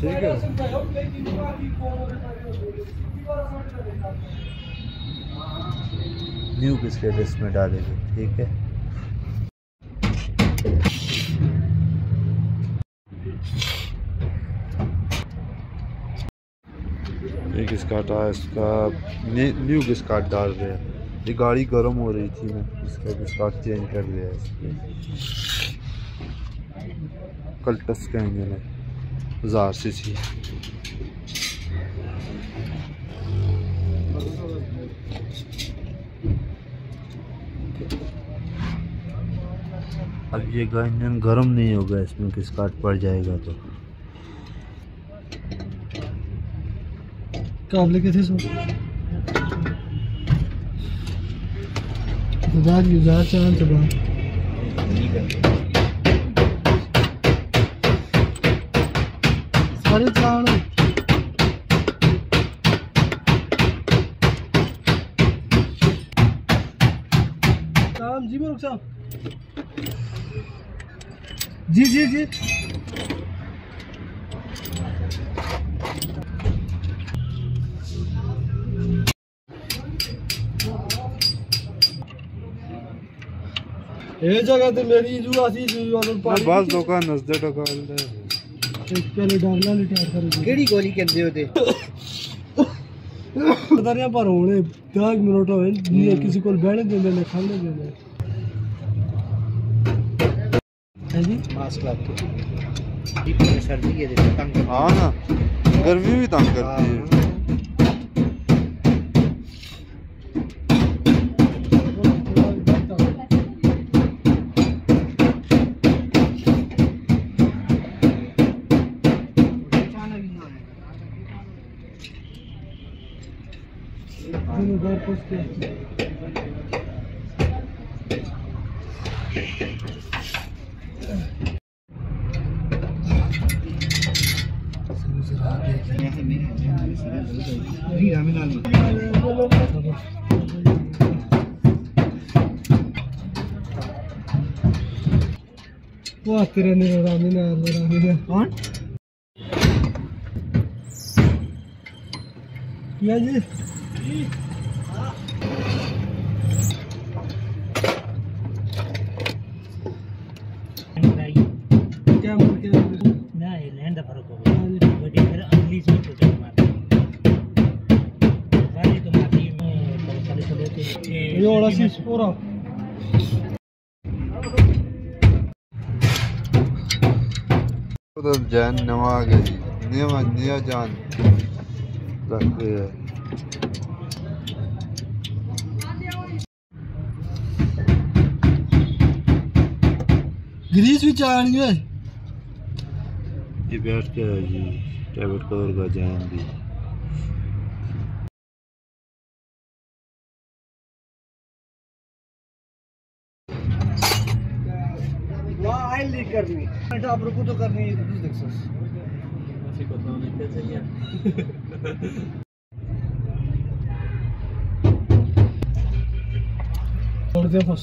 ٹھیک ہے۔ New biscuit اس میں ڈالیں گے؟ ٹھیک ہے۔ ایک اسکاٹ آیا اس کا نیو بسکاٹ ڈال رہے ہیں؟ یہ گاڑی گرم ہو رہی تھی نا اس کا بسکاٹ چینج کر دیا ہے؟ اس پہ کلٹس کا انجن ہے ہزار سی سی اب یہ گا انجن گرم نہیں ہوگا اس میں کس کاٹ پڑ جائے گا تو۔ قابل کے تھے سو؟ ہزار ہزار چاند سے بعد سارے چاند کام جی میں صاحب جی جی جی ਇਹ ਜਗ੍ਹਾ ਤੇ ਮੇਰੀ ਜੋ ਅਸੀਂ ਜੋ ਪਾਣੀ بعض دکان نزدے ڈکال پہلے ڈرنا نہیں ٹائر کر کیڑی گولی کہندے ہوتے دریا پر ہونے 10 منٹ ہوے نہیں کسی کول بیٹھنے دے نہ کھانے دے نہ ہاں جی پاس کلاک کی پریشر دی ہے تنگ ہاں ہاں گرمی بھی تنگ کرتی ہے تیرے نے کون؟ جی پورا جین آ نیا جان۔ رکھ ہیں گریس بھی چاہنی ہے۔ یہ بیٹھ کے ہے جی ٹیبلٹ کور کا جان وہاں آئل لیک کرنی بیٹا آپ رکو تو کرنی ہے۔ کچھ دیکھ سوس اور دے پس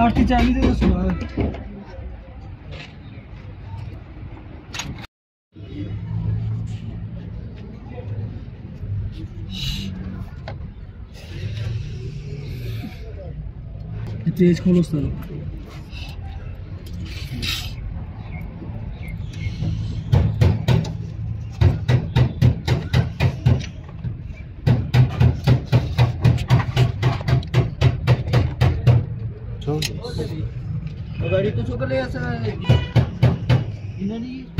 ہے آرتی چالی دے تو تیز کھولو سر گاڑی تو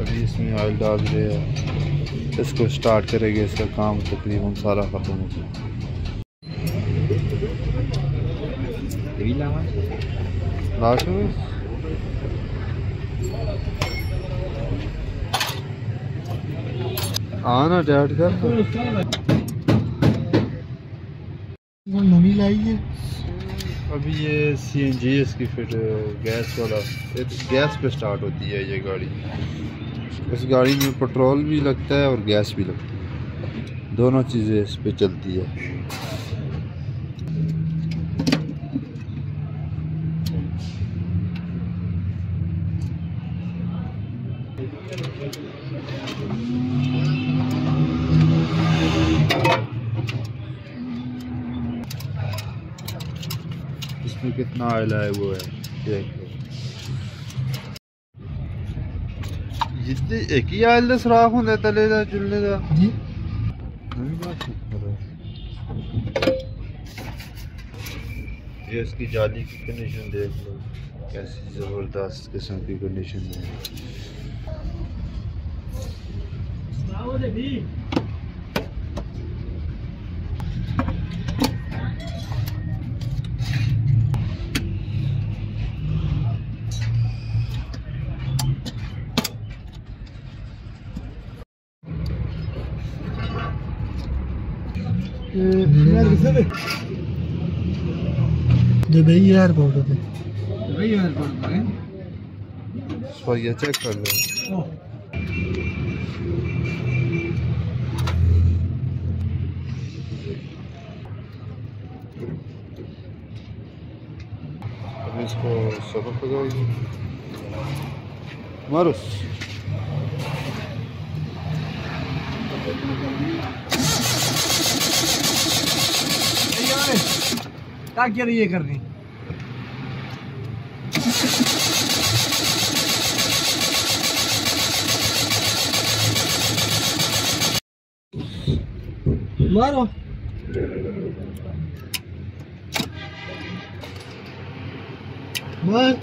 ابھی اس میں آئل ڈال رہے ہیں۔ اس کو سٹارٹ کرے گے اس کا کام تقریباً سارا ختم ہو گیا۔ میں آنا ڈیٹ کر نمی لائی ہے۔ ابھی یہ سی این جی اس کی پھر گیس والا گیس پہ سٹارٹ ہوتی ہے یہ گاڑی۔ اس گاڑی میں پٹرول بھی لگتا ہے اور گیس بھی لگتا ہے۔ دونوں چیزیں اس پہ چلتی ہے اس میں کتنا آئل ہے وہ ہے؟ دیکھو جتنے ایک ہی آئل دا سراخ ہوں تلے دا چلنے دا۔ جی۔ نہیں بات کر رہا یہ اس کی جالی کی کنڈیشن دیکھ لو۔ کیسی زبردست قسم کی کنڈیشن ہے۔ دبئی ایئرپورٹ پہ صفائیہ چیک کر لو ابھی اس کو سبق لگاؤ گی ماروس کیا کیا رہی ہے کرنی۔ مارو۔ مار۔